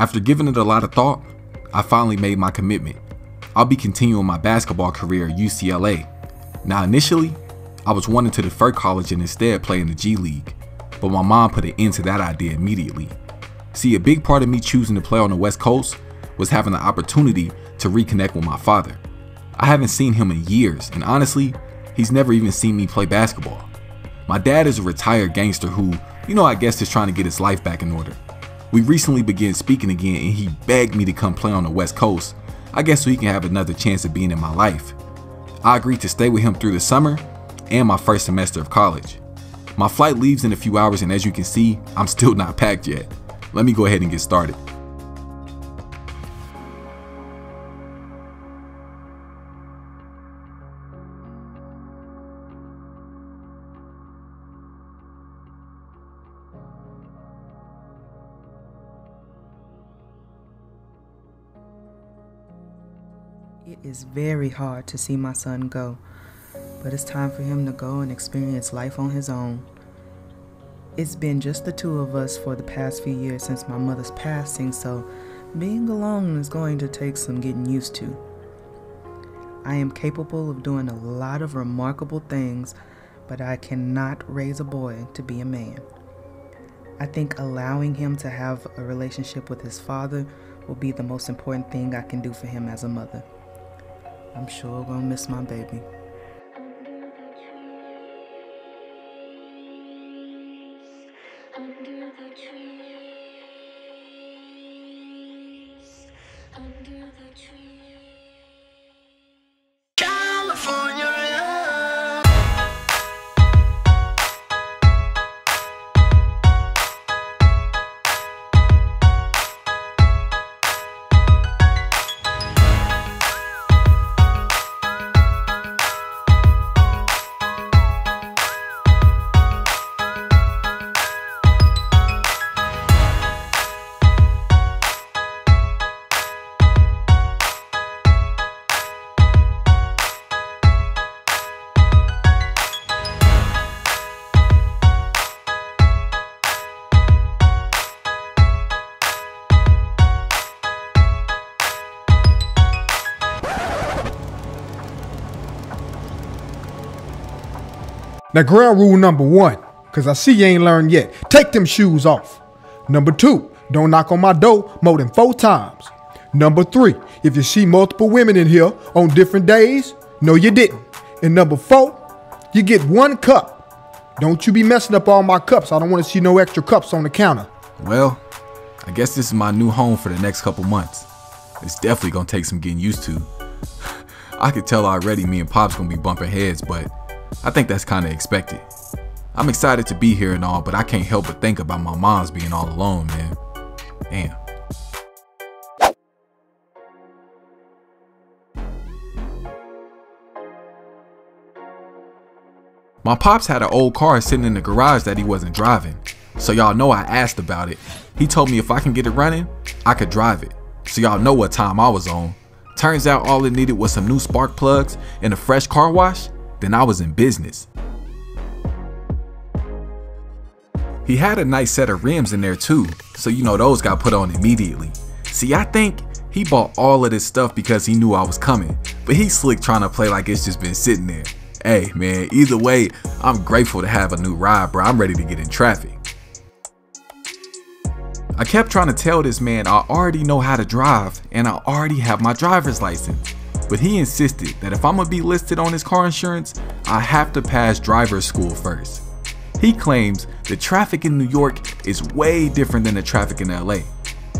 After giving it a lot of thought, I finally made my commitment. I'll be continuing my basketball career at UCLA. Now initially, I was wanting to defer college and instead play in the G League, but my mom put an end to that idea immediately. See, a big part of me choosing to play on the West Coast was having the opportunity to reconnect with my father. I haven't seen him in years, and honestly, he's never even seen me play basketball. My dad is a retired gangster who, you know, I guess is trying to get his life back in order. We recently began speaking again and he begged me to come play on the West Coast, I guess so he can have another chance of being in my life. I agreed to stay with him through the summer and my first semester of college. My flight leaves in a few hours and as you can see, I'm still not packed yet. Let me go ahead and get started. It is very hard to see my son go, but it's time for him to go and experience life on his own. It's been just the two of us for the past few years since my mother's passing, so being alone is going to take some getting used to. I am capable of doing a lot of remarkable things, but I cannot raise a boy to be a man. I think allowing him to have a relationship with his father will be the most important thing I can do for him as a mother. I'm sure gonna miss my baby. Under the trees, Now, ground rule number one, because I see you ain't learned yet. Take them shoes off. Number two, don't knock on my door more than four times. Number three, if you see multiple women in here on different days, no, you didn't. And number four, you get one cup. Don't you be messing up all my cups. I don't want to see no extra cups on the counter. Well, I guess this is my new home for the next couple months. It's definitely gonna take some getting used to. I could tell already me and Pop's gonna be bumping heads, but I think that's kinda expected. I'm excited to be here and all, but I can't help but think about my mom's being all alone, man. Damn. My pops had an old car sitting in the garage that he wasn't driving. So y'all know I asked about it. He told me if I can get it running, I could drive it. So y'all know what time I was on. Turns out all it needed was some new spark plugs and a fresh car wash, then I was in business. He had a nice set of rims in there too, so you know those got put on immediately. See, I think he bought all of this stuff because he knew I was coming, but he's slick trying to play like it's just been sitting there. Hey man, either way, I'm grateful to have a new ride, bro. I'm ready to get in traffic. I kept trying to tell this man I already know how to drive and I already have my driver's license. But he insisted that if I'm gonna be listed on his car insurance, I have to pass driver's school first. He claims the traffic in New York is way different than the traffic in LA.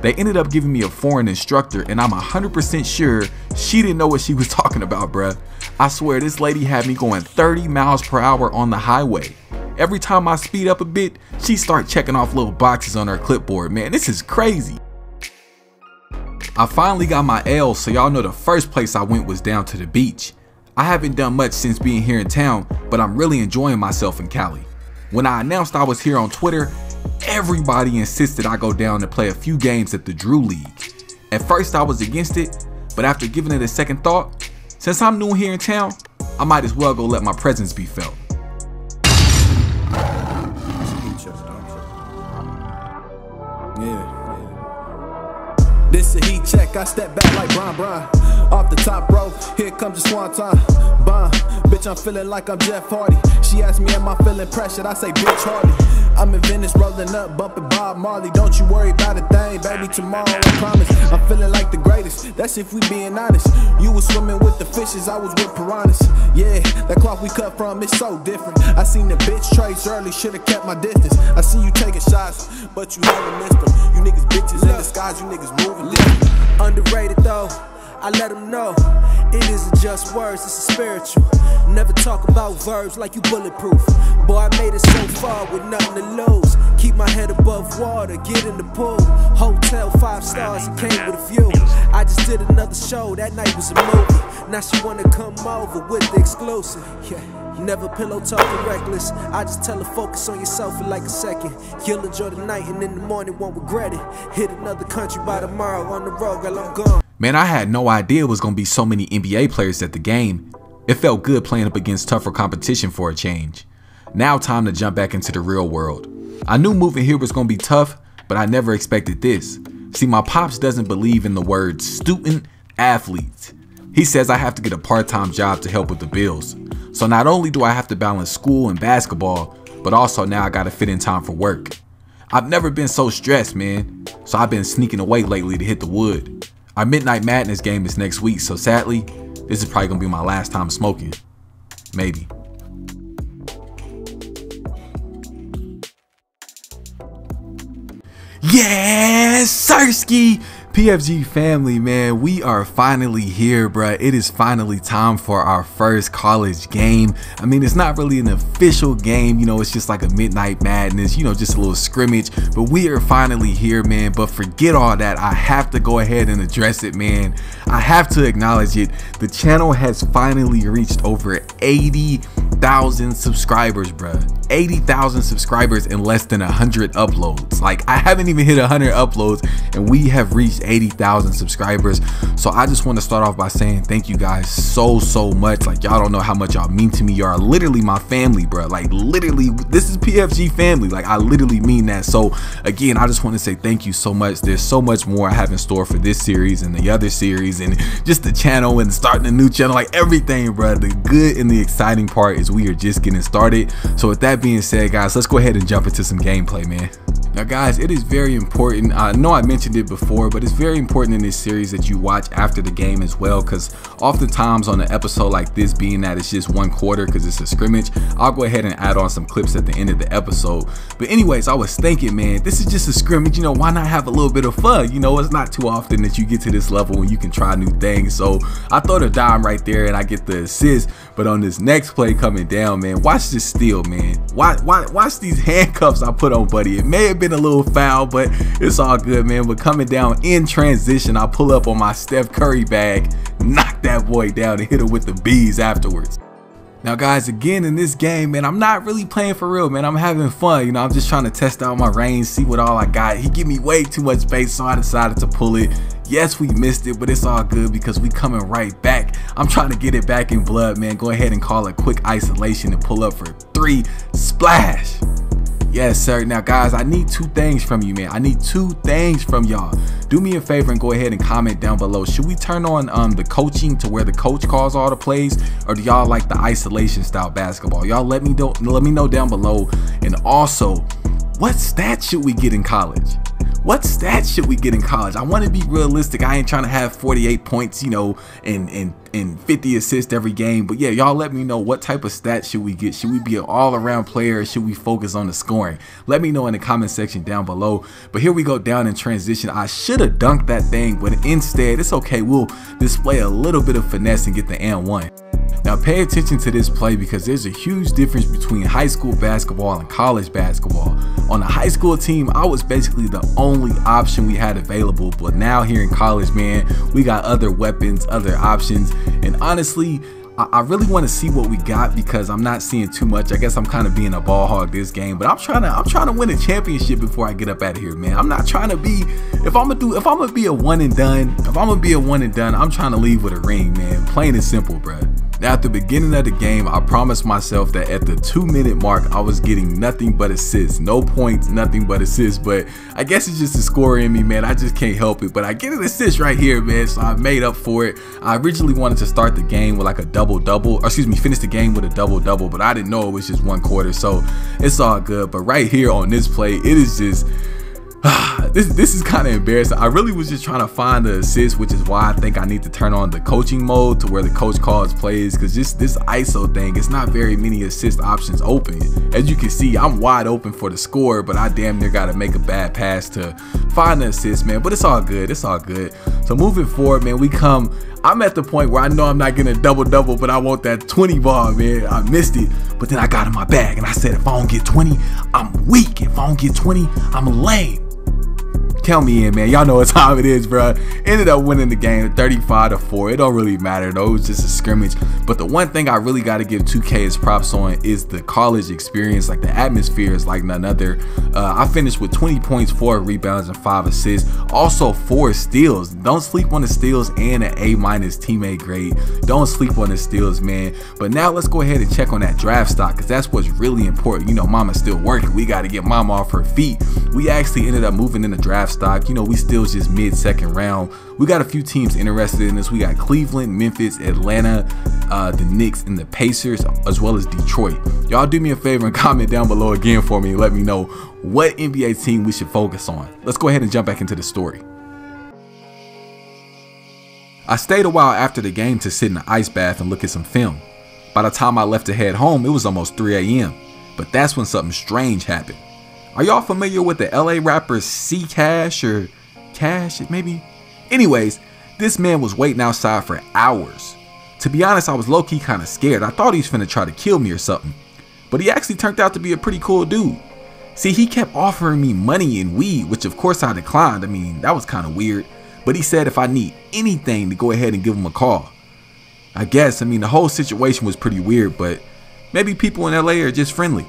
They ended up giving me a foreign instructor and I'm 100% sure she didn't know what she was talking about, bruh. I swear this lady had me going 30 miles per hour on the highway. Every time I speed up a bit, she start checking off little boxes on her clipboard. Man, this is crazy. I finally got my L, so y'all know the first place I went was down to the beach. I haven't done much since being here in town, but I'm really enjoying myself in Cali. When I announced I was here on Twitter, everybody insisted I go down to play a few games at the Drew League. At first I was against it, but after giving it a second thought, since I'm new here in town, I might as well go let my presence be felt. Yeah. This a heat check, I step back like Bron Bron. Off the top rope, here comes the swanton. Bun, bitch, I'm feeling like I'm Jeff Hardy. She asked me, am I feeling pressured? I say, bitch, Hardy. I'm in Venice, rolling up, bumping Bob Marley. Don't you worry about a thing, baby. Tomorrow, I promise. I'm feeling like the greatest. That's if we being honest. You was swimming with the fishes, I was with piranhas. Yeah, that cloth we cut from is so different. I seen the bitch trace early, should've kept my distance. I see you taking shots, but you haven't missed them. You niggas bitches in disguise, you niggas moving different. Underrated though, I let them know. It isn't just words, it's a spiritual. Never talk about verbs like you bulletproof. Boy, I made it so far with nothing to lose. Keep my head above water, get in the pool. Hotel five stars, it came with a view. I just did another show, that night was a movie. Now she wanna come over with the exclusive. Yeah. Never pillow talking reckless. I just tell her focus on yourself for like a second. You'll enjoy the night and in the morning won't regret it. Hit another country by tomorrow on the road, girl, I'm gone. Man, I had no idea it was going to be so many NBA players at the game. It felt good playing up against tougher competition for a change. Now time to jump back into the real world. I knew moving here was going to be tough, but I never expected this. See, my pops doesn't believe in the word student athletes. He says I have to get a part-time job to help with the bills. So not only do I have to balance school and basketball, but also now I gotta fit in time for work. I've never been so stressed, man. So I've been sneaking away lately to hit the wood. Our Midnight Madness game is next week, so sadly, this is probably gonna be my last time smoking. Maybe. Yes, Sirski! PFG family, man, we are finally here, bruh. It is finally time for our first college game. I mean, it's not really an official game, you know, it's just like a midnight madness, you know, just a little scrimmage. But we are finally here, man. But forget all that. I have to go ahead and address it, man. I have to acknowledge it. The channel has finally reached over 80,000 subscribers, bruh. 80,000 subscribers in less than 100 uploads. Like, I haven't even hit 100 uploads, and we have reached 80,000 subscribers. So I just want to start off by saying thank you guys so, so much. Like y'all don't know how much y'all mean to me. Y'all are literally my family, bro. Like literally, this is PFG family. Like I literally mean that. So again, I just want to say thank you so much. There's so much more I have in store for this series and the other series and just the channel and starting a new channel, like everything, bro. The good and the exciting part is we are just getting started. So with that being said, guys, let's go ahead and jump into some gameplay, man. Now guys, it is very important. I know I mentioned it before, but it's very important in this series that you watch after the game as well because oftentimes on an episode like this, being that it's just one quarter because it's a scrimmage, I'll go ahead and add on some clips at the end of the episode. But anyways, I was thinking, man, this is just a scrimmage, you know, why not have a little bit of fun? You know, it's not too often that you get to this level and you can try new things. So I throw the dime right there and I get the assist. But on this next play coming down, man, watch this steal, man. Watch, watch, watch these handcuffs I put on Buddy. It may have been a little foul, but it's all good, man. But coming down in transition, I pull up on my Steph Curry bag, knock that boy down and hit him with the bees afterwards. Now guys, again in this game, man, I'm not really playing for real, man. I'm having fun, you know, I'm just trying to test out my range, see what all I got. He give me way too much space, so I decided to pull it. Yes, we missed it, but it's all good because we coming right back. I'm trying to get it back in blood, man. Go ahead and call a quick isolation and pull up for three, splash. Yes, sir. Now, guys, I need two things from you, man. I need two things from y'all. Do me a favor and go ahead and comment down below. Should we turn on um, the coaching to where the coach calls all the plays, or do y'all like the isolation style basketball? Y'all let me know. Let me know down below. And also, what stats should we get in college? What stats should we get in college? I want to be realistic. I ain't trying to have 48 points, you know, and and and 50 assists every game. But yeah, y'all let me know what type of stats should we get? Should we be an all-around player? should we focus on the scoring? Let me know in the comment section down below. But here we go down in transition. I should have dunked that thing, but instead, it's okay. We'll display a little bit of finesse and get the and one. Now pay attention to this play because there's a huge difference between high school basketball and college basketball. On the high school team, I was basically the only option we had available, but now here in college, man, we got other weapons, other options, and honestly, I, really want to see what we got because I'm not seeing too much. I guess I'm kind of being a ball hog this game, but I'm trying to I'm trying to win a championship before I get up out of here, man. I'm not trying to be if I'm gonna do if I'm gonna be a one and done, if I'm gonna be a one and done, I'm trying to leave with a ring, man. Plain and simple, bruh. Now, at the beginning of the game, I promised myself that at the two minute mark, I was getting nothing but assists. No points, nothing but assists. But I guess it's just the score in me, man. I just can't help it. But I get an assist right here, man. So I made up for it. I originally wanted to start the game with like a double double, or excuse me, finish the game with a double double. But I didn't know it was just one quarter. So it's all good. But right here on this play, it is just this this is kind of embarrassing. I really was just trying to find the assist, which is why I think I need to turn on the coaching mode to where the coach calls plays because just this ISO thing, it's not very many assist options open. As you can see, I'm wide open for the score, but I damn near got to make a bad pass to find the assist, man. But it's all good. It's all good. So moving forward, man, we come. I'm at the point where I know I'm not getting a double double, but I want that 20 ball, man. I missed it, but then I got in my bag and I said, if I don't get 20, I'm weak. If I don't get 20, I'm lame count me in, man. Y'all know what time it is, bro. Ended up winning the game 35 to 4. It don't really matter though. It was just a scrimmage. But the one thing I really got to give 2K its props on is the college experience. Like the atmosphere is like none other. Uh, I finished with 20 points, 4 rebounds, and 5 assists. Also 4 steals. Don't sleep on the steals and an A minus teammate grade. Don't sleep on the steals, man. But now let's go ahead and check on that draft stock because that's what's really important. You know, mama's still working. We got to get mama off her feet. We actually ended up moving in the draft stock. You know, we still just mid second round. We got a few teams interested in this. We got Cleveland, Memphis, Atlanta, uh, the Knicks, and the Pacers, as well as Detroit. Y'all do me a favor and comment down below again for me and let me know what NBA team we should focus on. Let's go ahead and jump back into the story. I stayed a while after the game to sit in the ice bath and look at some film. By the time I left to head home, it was almost 3 a.m. But that's when something strange happened. Are y'all familiar with the LA rapper C Cash or Cash, maybe? Anyways, this man was waiting outside for hours. To be honest, I was low key kind of scared. I thought he was finna try to kill me or something. But he actually turned out to be a pretty cool dude. See, he kept offering me money and weed, which of course I declined. I mean, that was kind of weird. But he said if I need anything to go ahead and give him a call. I guess, I mean, the whole situation was pretty weird, but maybe people in LA are just friendly.